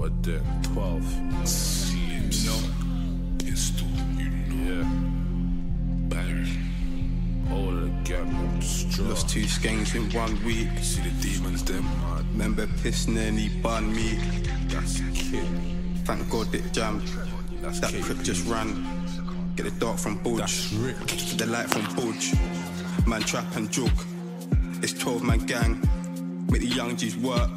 we're 12. Slim, you know. Pistol, you know. Yeah. Bang. All of the gang, straw. Lost two skanks in one week. See the demons, them. Remember pissing and he bun me. That's a kid. Thank God it jammed. That's That crip just ran. Get the dark from Rick. The light from Buj. Man trap and joke. It's 12 man gang. Make the young G's work.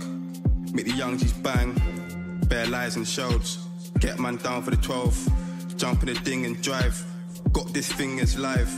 Make the young G's bang. Bare lies and shouts. Get man down for the 12. Jump in the ding and drive. Got this thing is live.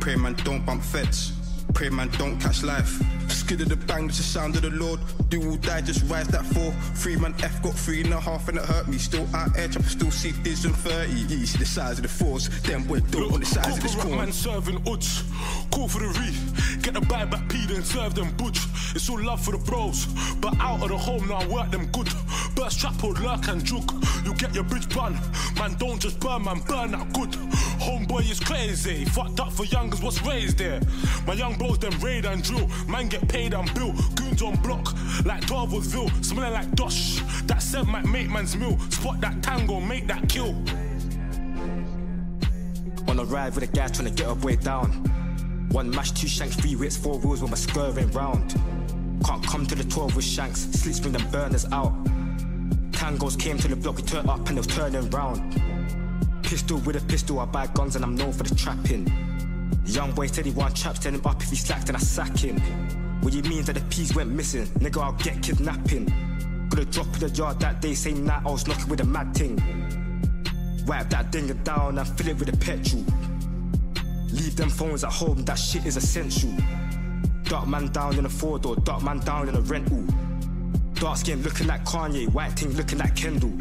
Pray man don't bump feds. Pray man don't catch life. Skid of the bang, it's the sound of the Lord. Do or die, just rise that four. Three man F got three and a half and it hurt me. Still out edge, I can still see this and 30. Yeah, you see the size of the force. Then we're dope on the size of this corn. man serving uds. Call for the re. Get the buy back P then serve them butch. It's all love for the bros. But out of the home now I work them good. Burst trap or lurk and juke. You get your bridge bun. Man don't just burn, man burn out good. Homeboy is crazy. Fucked up for youngers, what's raised there? My young bros them raid and drill. Man get paid and bill. Goons on block like 12 was Ville. Smelling like Dosh. That scent might make man's meal. Spot that tango, make that kill. On a ride with a guy trying to get her way down. One mash, two shanks, three wits, four wheels with my scurrying round. Can't come to the 12 with shanks, sleeps bring them burners out. Tangos came to the block, we turned up and they was turning round. Pistol with a pistol, I buy guns and I'm known for the trapping. Young boy said he want traps, tell him up if he slacked and I sack him. What you mean that the peas went missing? Nigga, I'll get kidnapping. Got a drop in the yard that day, same night I was knocking with a mad thing. Wipe that dinger down and fill it with the petrol. Leave them phones at home, that shit is essential. Dark man down in a four door, dark man down in a rental. Dark skin looking like Kanye, white thing looking like Kendall.